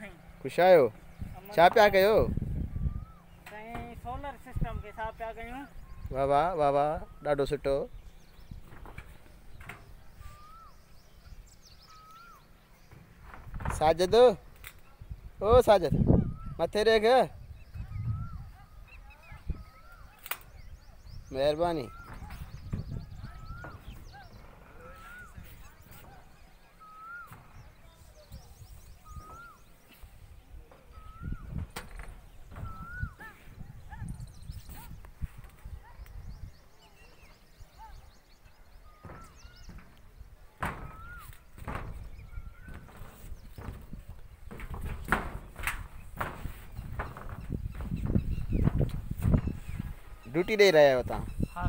साईं ख़ुशि छा पिया कयो साईं सोलर सिस्टम खे छा पिया कयूं वाह वाह वाह वाह ॾाढो सुठो। साजिद ओ साजिद मथे रेख। महिरबानी। ડ્યુટી દઈ રહ્યા હતા હા